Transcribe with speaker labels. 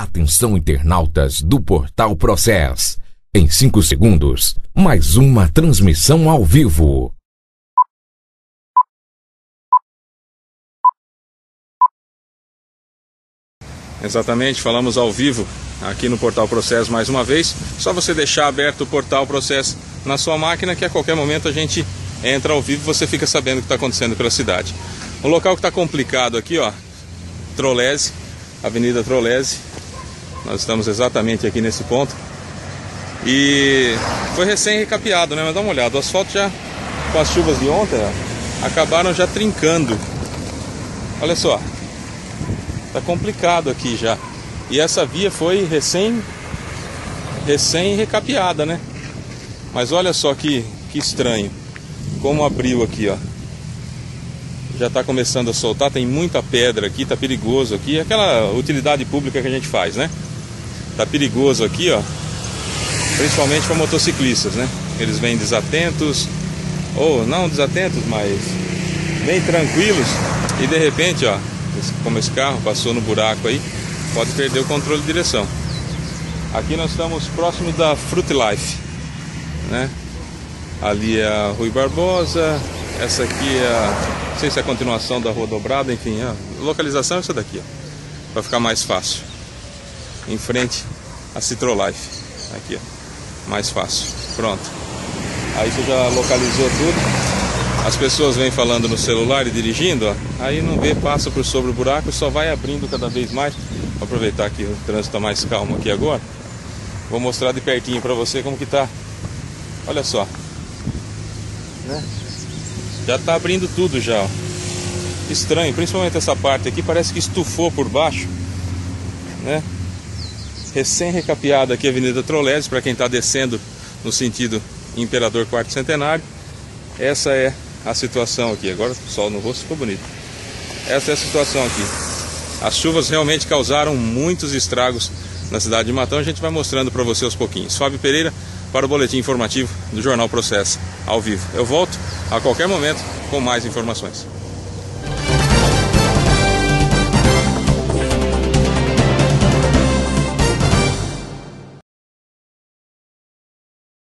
Speaker 1: Atenção internautas do Portal Process. Em 5 segundos, mais uma transmissão ao vivo.
Speaker 2: Exatamente, falamos ao vivo aqui no Portal Processo mais uma vez. Só você deixar aberto o Portal Processo na sua máquina que a qualquer momento a gente entra ao vivo e você fica sabendo o que está acontecendo pela cidade. O local que está complicado aqui, ó, Trolese, Avenida Trolese. Nós estamos exatamente aqui nesse ponto. E foi recém recapeado, né? Mas dá uma olhada, o asfalto já, com as chuvas de ontem, acabaram já trincando. Olha só, tá complicado aqui já. E essa via foi recém recém recapeada, né? Mas olha só que, que estranho. Como abriu aqui, ó. Já está começando a soltar, tem muita pedra aqui, tá perigoso aqui. Aquela utilidade pública que a gente faz, né? Tá perigoso aqui, ó. Principalmente para motociclistas, né? Eles vêm desatentos, ou não desatentos, mas bem tranquilos e de repente, ó, como esse carro passou no buraco aí, pode perder o controle de direção. Aqui nós estamos próximo da Fruit Life, né? Ali é a Rui Barbosa, essa aqui é a, não sei se é a continuação da Rua Dobrada, enfim, a localização é essa daqui, ó, para ficar mais fácil. Em frente a Citrolife, aqui, ó, mais fácil. Pronto. Aí você já localizou tudo. As pessoas vêm falando no celular e dirigindo, ó, aí não vê, passa por sobre o buraco, só vai abrindo cada vez mais. Vou aproveitar que o trânsito está mais calmo aqui agora. Vou mostrar de pertinho para você como que tá. Olha só. Né? Já tá abrindo tudo já. Ó. Estranho, principalmente essa parte aqui, parece que estufou por baixo. Né? Recém recapeada aqui a Avenida Trolese, para quem está descendo no sentido Imperador Quarto Centenário. Essa é a situação aqui. Agora o sol no rosto ficou bonito. Essa é a situação aqui. As chuvas realmente causaram muitos estragos na cidade de Matão. A gente vai mostrando para você aos pouquinhos. Fábio Pereira para o boletim informativo do Jornal Processo, ao vivo. Eu volto a qualquer momento com mais informações.